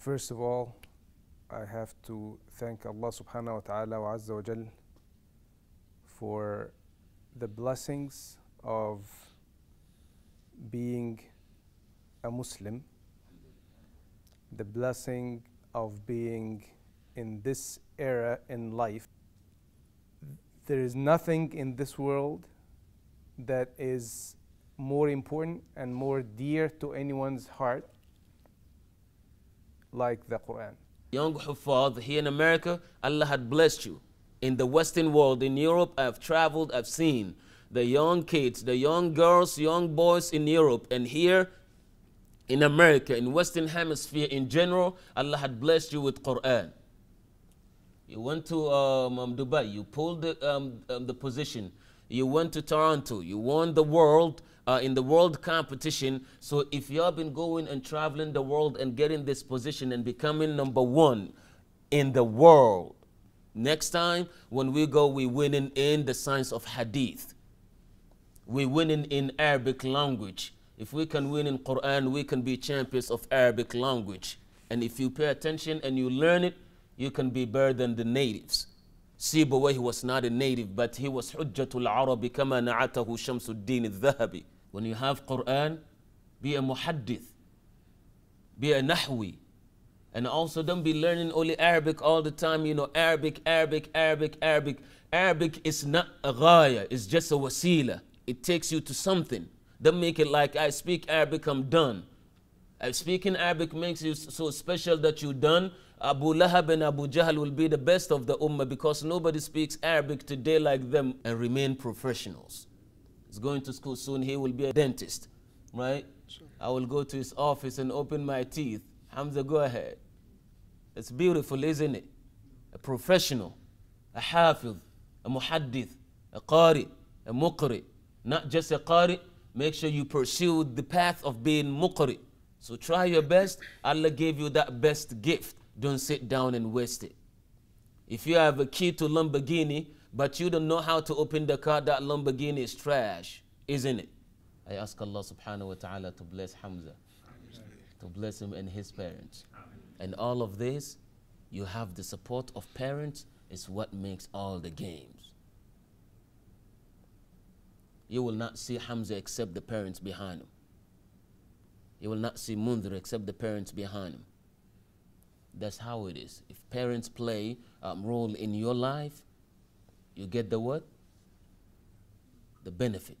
First of all, I have to thank Allah subhanahu wa ta'ala wa azza wa jal for the blessings of being a Muslim, the blessing of being in this era in life. There is nothing in this world that is more important and more dear to anyone's heart like the Quran. Young Hufad here in America, Allah had blessed you. In the Western world, in Europe, I've traveled, I've seen the young kids, the young girls, young boys in Europe, and here in America, in Western Hemisphere in general, Allah had blessed you with Quran. You went to um, um, Dubai, you pulled the, um, um, the position. You went to Toronto, you won the world uh, in the world competition. So if you have been going and traveling the world and getting this position and becoming number one in the world, next time when we go, we winning in the science of hadith. We winning in Arabic language. If we can win in Quran, we can be champions of Arabic language. And if you pay attention and you learn it, you can be better than the natives. Sibawayh was not a native, but he was Hujjatul Arabi kama na'atahu Shamsuddin al-Dhahabi. When you have Quran, be a muhaddith, be a nahwi. And also don't be learning only Arabic all the time, you know, Arabic, Arabic, Arabic, Arabic. Arabic is not a ghaya, it's just a wasila. It takes you to something. Don't make it like I speak Arabic, I'm done. Uh, speaking Arabic makes you so special that you're done. Abu Lahab and Abu Jahl will be the best of the Ummah because nobody speaks Arabic today like them and remain professionals. He's going to school soon, he will be a dentist, right? I will go to his office and open my teeth. Hamza, go ahead. It's beautiful, isn't it? A professional, a hafiz, a muhaddith, a qari, a muqri. Not just a qari, make sure you pursue the path of being muqri. So try your best. Allah gave you that best gift. Don't sit down and waste it. If you have a key to Lamborghini, but you don't know how to open the car, that Lamborghini is trash, isn't it? I ask Allah subhanahu wa ta'ala to bless Hamza, to bless him and his parents. And all of this, you have the support of parents, is what makes all the games. You will not see Hamza except the parents behind him. You will not see Mundhir except the parents behind him. That's how it is. If parents play a um, role in your life, you get the what? The benefit.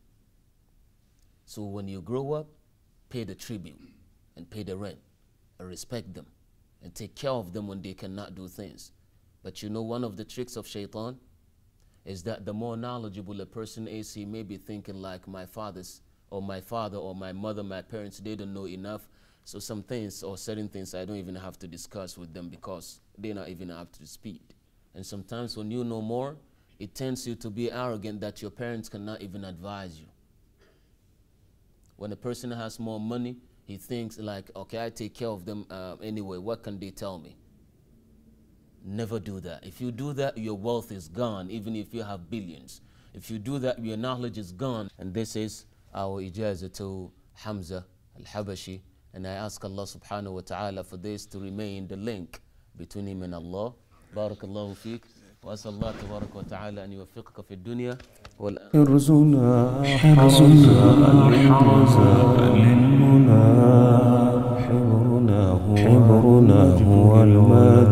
So when you grow up, pay the tribute and pay the rent and respect them and take care of them when they cannot do things. But you know one of the tricks of shaitan is that the more knowledgeable a person is, he may be thinking like my father's or my father or my mother, my parents, they don't know enough. So some things or certain things I don't even have to discuss with them because they're not even up to speed. And sometimes when you know more, it tends you to be arrogant that your parents cannot even advise you. When a person has more money, he thinks like, okay, I take care of them uh, anyway. What can they tell me? Never do that. If you do that, your wealth is gone, even if you have billions. If you do that, your knowledge is gone. And this is our ijazah to Hamza al-Habashi. And I ask Allah subhanahu wa ta'ala for this to remain the link between him and Allah. Barakallahu feek. وأسأل الله تبارك وتعالى أن يوفقك في الدنيا حرزنا حرزنا الحرزا للمنى حبرنا هو الماجد